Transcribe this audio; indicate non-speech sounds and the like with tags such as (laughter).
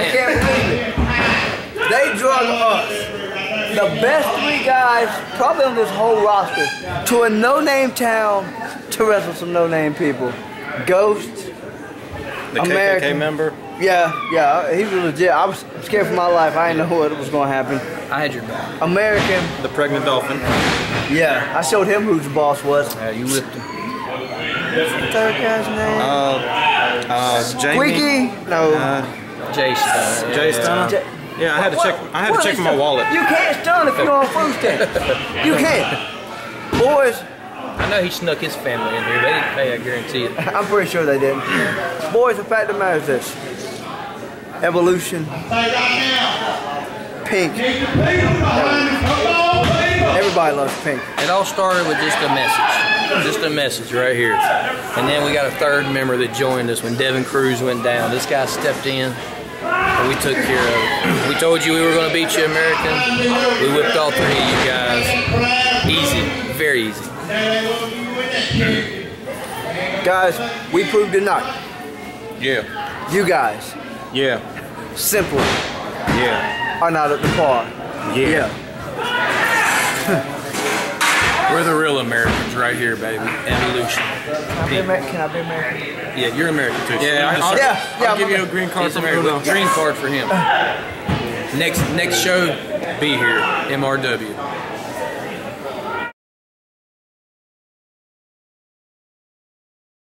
I can't believe it. They drug us, the best three guys, probably on this whole roster, to a no-name town to wrestle some no-name people. Ghost, The KKK American. member. yeah, yeah, he was legit. I was scared for my life. I didn't know what was going to happen. I had your back. American, The pregnant dolphin. yeah, I showed him who the boss was. Yeah, you whipped him. What's the third guy's name? Uh, uh, Jamie. Squeaky? No. Uh, Jay Stone. Jay Stunner. J- Yeah, I had to What- check. I had what to check is my wallet. You can't stun if you're on food stamps. You can't. Boys, I know he snuck his family in here. They didn't pay, I guarantee it. I'm pretty sure they didn't. Boys, the fact of the matter is this. Evolution. Pink. Everybody loves pink. It all started with just a message. Just a message right here. And then we got a third member that joined us when Devin Cruz went down. This guy stepped in and we took care of it. We told you we were going to beat you, American. We whipped all three of you guys. Easy. Very easy. Guys, we proved it not. Yeah. You guys, Yeah. simply, Yeah. are not at the par. Yeah. (laughs) We're the real Americans right here, baby. Evolution. Can I be American? Can I be American? Yeah, you're American too. Yeah, you I- just- I'll- Yeah, yeah. I'll give you a green card He's from Bruno. Green card for him. Next next show, be here. MRW.